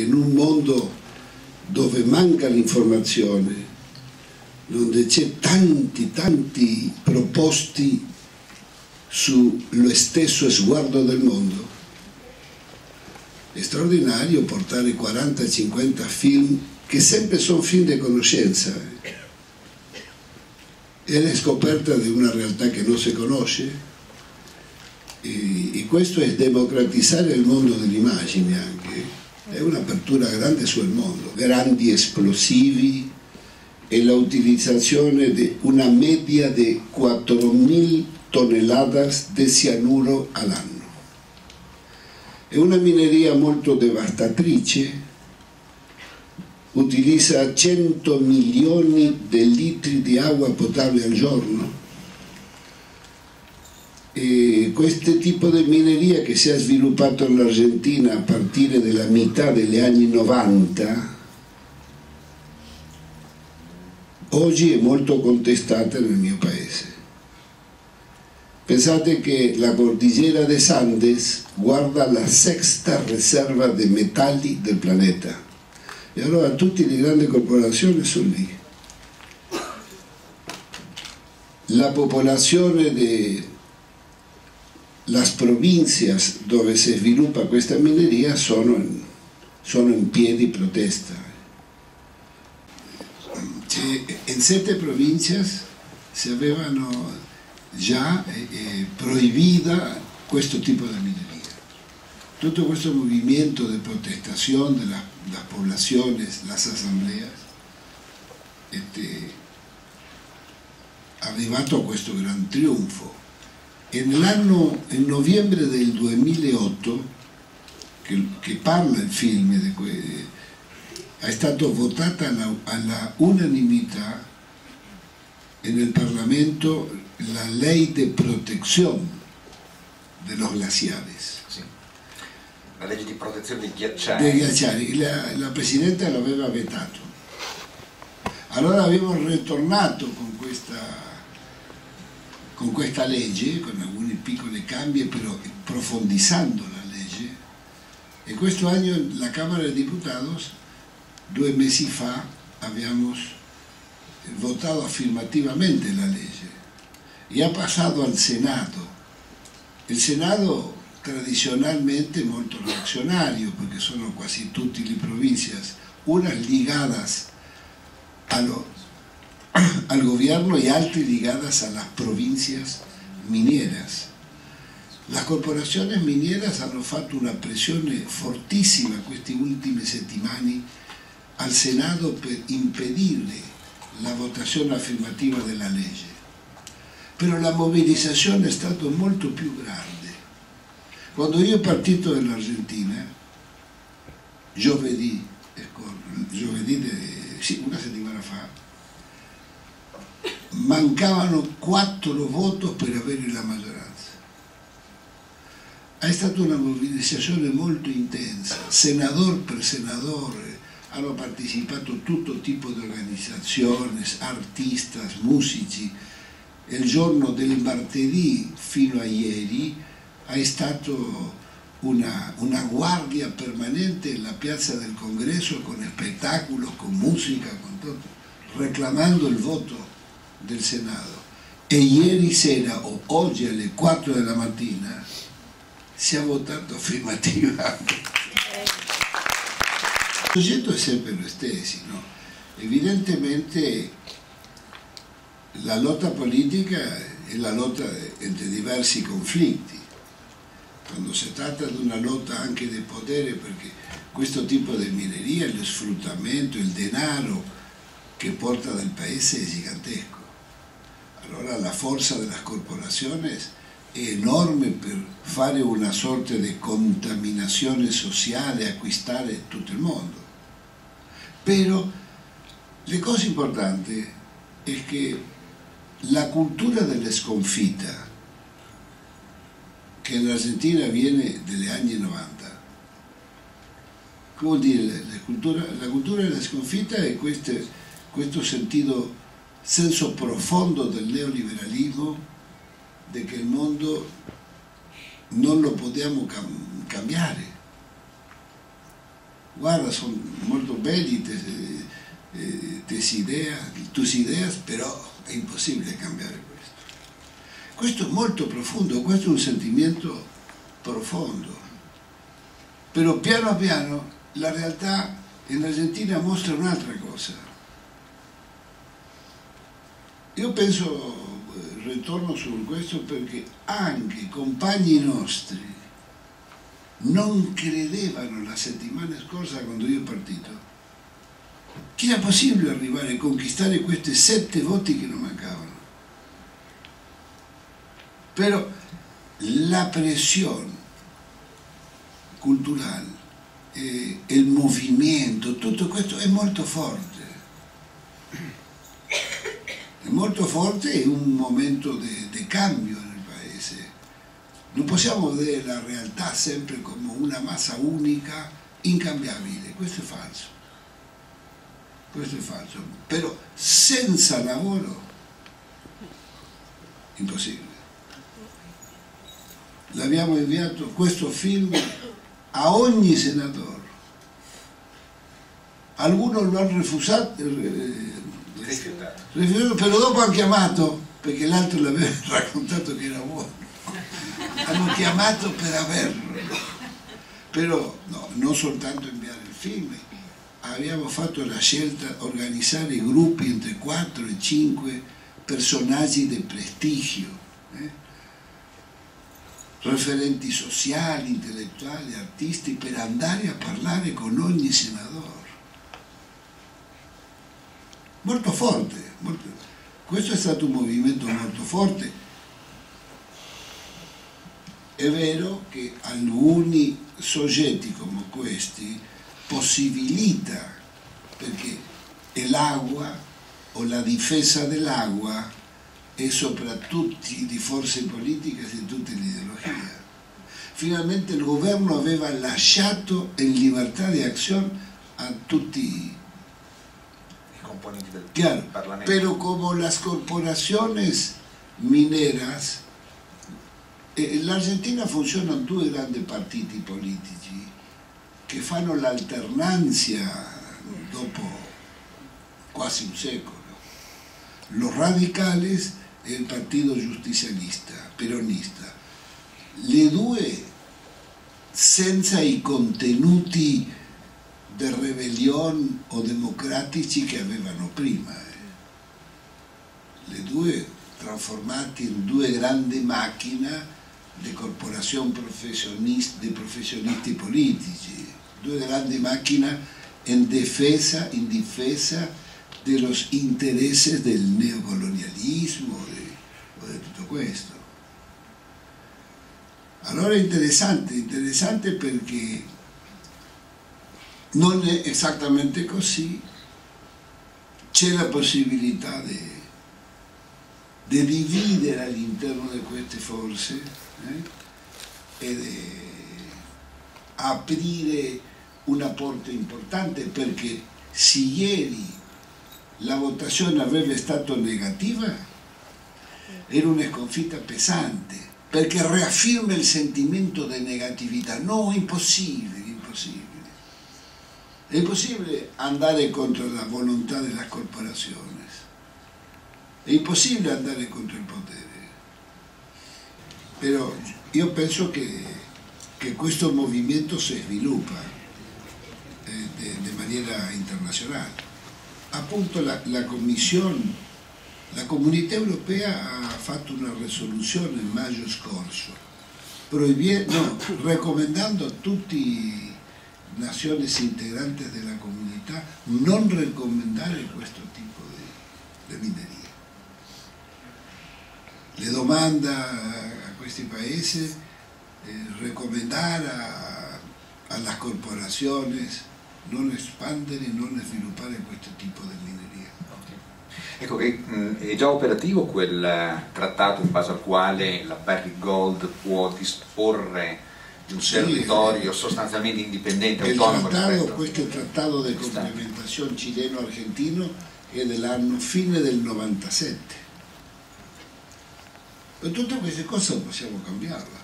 che in un mondo dove manca l'informazione, dove c'è tanti, tanti proposti sullo stesso sguardo del mondo, è straordinario portare 40-50 film che sempre sono film di conoscenza è la scoperta di una realtà che non si conosce. E questo è democratizzare il mondo dell'immagine anche è un'apertura grande sul mondo grandi esplosivi e l'utilizzazione di una media di 4.000 toneladas di cianuro all'anno è una mineria molto devastatrice utilizza 100 milioni di litri di acqua potabile al giorno. E questo tipo di mineria che si è sviluppato in Argentina a partire dalla metà degli anni 90 oggi è molto contestata nel mio paese. Pensate che la cordillera de Andes guarda la sesta riserva di metalli del pianeta e allora tutte le grandi corporazioni sono lì. La popolazione de las provincias dove si sviluppa questa mineria sono in, sono in piedi protesta. In sette province si avevano già eh, eh, questo tipo di mineria. Todo questo movimento di protestazione de la, las poblaciones, las asambleas, este, arrivato a questo gran trionfo. Nell'anno, in novembre del 2008, che, che parla il film, de, è stata votata alla, alla unanimità nel Parlamento la ley de protección de los glaciares. la legge di protezione dei ghiacciai. Dei ghiacciai, la, la Presidente l'aveva vetato. Allora abbiamo ritornato con con questa legge, con alcuni piccoli cambi, però profondizzando la legge, e questo anno la Camera dei Deputati, due mesi fa, abbiamo votato afirmativamente la legge e ha passato al Senato. Il Senato tradicionalmente molto reaccionario, perché sono quasi tutte le province, unas ligadas a lo, al gobierno y altre ligadas a las provincias mineras. Las corporaciones mineras hanno fatto una pressione fortissima queste ultime settimane al Senato per impedire la votazione affermativa della legge. Però la mobilizzazione è stata molto più grande quando io partito dall'Argentina, giovedì, giovedì de, una settimana fa, mancavano quattro voti per avere la maggioranza. È stata una mobilizzazione molto intensa, senador per senatore, hanno partecipato tutto tipo di organizzazioni, artisti, musici. Il giorno del martedì fino a ieri è stato una, una, guardia permanente nella piazza del congresso con spettacolo, con musica, con tutto, reclamando il voto del Senato. E ieri sera o oggi alle 4 della mattina si è votato affermativa. Il progetto è sempre lo stesso, no? Evidentemente la lotta politica è la lotta entre diversi conflitti quando si tratta di una lotta anche del potere, perché questo tipo di mineria, lo sfruttamento, il denaro che porta dal paese è gigantesco. Allora la forza delle corporazioni è enorme per fare una sorta di contaminazione sociale, acquistare tutto il mondo. Però le cose importanti è che la cultura della sconfitta che in Argentina viene dagli anni 90. Che vuol dire? La cultura, la cultura della sconfitta è questo, questo sentito, senso profondo del neoliberalismo di che il mondo non lo possiamo cam cambiare. guarda, sono molto belli te, eh, tes ideas, tus ideas, però è impossibile cambiare questo. Questo è molto profondo, questo è un sentimento profondo. Però piano piano la realtà in Argentina mostra un'altra cosa. Io penso, eh, ritorno su questo perché anche compagni nostri non credevano la settimana scorsa quando io partito che era possibile arrivare a conquistare questi sette voti che non mancavano. Però la pressione culturale, eh, il movimento, tutto questo è molto forte. È molto forte e un momento di cambio nel paese. Non possiamo vedere la realtà sempre come una massa unica, incambiabile, questo è falso questo è falso, però senza lavoro impossibile. L'abbiamo inviato questo film a ogni senatore. Algunos lo hanno refusato, eh, rifiutato. Però dopo hanno chiamato, perché l'altro l'aveva raccontato che era buono. Hanno chiamato per averlo. Però no, non soltanto inviare il film, abbiamo fatto la scelta di organizzare gruppi entre 4 e 5 personaggi di prestigio, eh? referenti sociali, intellettuali, artisti, per andare a parlare con ogni senatore. Molto forte. Questo è stato un movimento molto forte. È vero che alcuni soggetti come questi possibilita, perché l'acqua o la difesa dell'acqua è soprattutto di forze politiche di le ideologie. Finalmente il governo aveva lasciato in libertà di azione a tutti i componenti del claro, Parlamento. Pero como las corporaciones mineras, eh, l'Argentina funzionano due grandi partiti politici che fanno l'alternanza dopo quasi un secolo. Los radicales e il partito giustizialista, peronista. Le due senza i contenuti di ribellione o democratici che avevano prima. Eh. Le due trasformate in due grandi macchine di corporazioni di professionisti politici due grandi macchine in difesa, in difesa de los intereses del neocolonialismo o de tutto questo. Allora è interessante, interessante perché non è esattamente così, c'è la possibilità di, di dividere all'interno di queste forze eh, e di aprire una porta importante perché se ieri la votazione avrebbe stato negativa era una sconfitta pesante perché reafirma il sentimento di negatività. No, impossibile, impossibile. È impossibile andare contro la volontà delle corporazioni. È impossibile andare contro il potere. Però io penso che, che questo movimento si sviluppa de, manera internacional. Appunto la, la Commissione, la Comunità Europea ha fatto una risoluzione in maggio scorso, no, raccomandando a tutti le nazioni integranti della comunità non raccomandare questo tipo di, mineria. Le domanda a questi paesi eh, raccomandare a, corporazioni non espandere e non sviluppare questo tipo di mineria. Ecco, è, già operativo quel trattato in base al quale la Barrick Gold può disporre di un territorio sostanzialmente indipendente, il autonomo trattato. Questo trattato di complementazione cileno-argentino è dell'anno fine del 97. Per tutte queste cose possiamo cambiarla.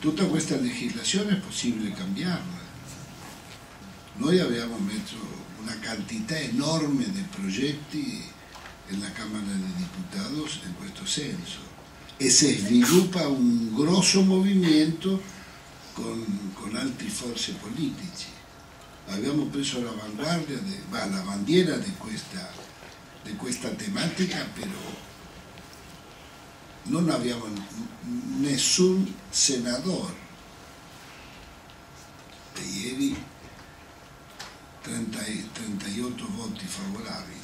tutta questa legislazione è possibile cambiarla. Noi abbiamo messo una quantità enorme di progetti nella Camera dei Diputados in questo senso e si sviluppa un grosso movimento con, con altre forze politiche. Abbiamo preso l'avanguardia, la bandiera di questa, questa tematica, però non abbiamo nessun senatore. Ieri 30, 38 voti favorabili.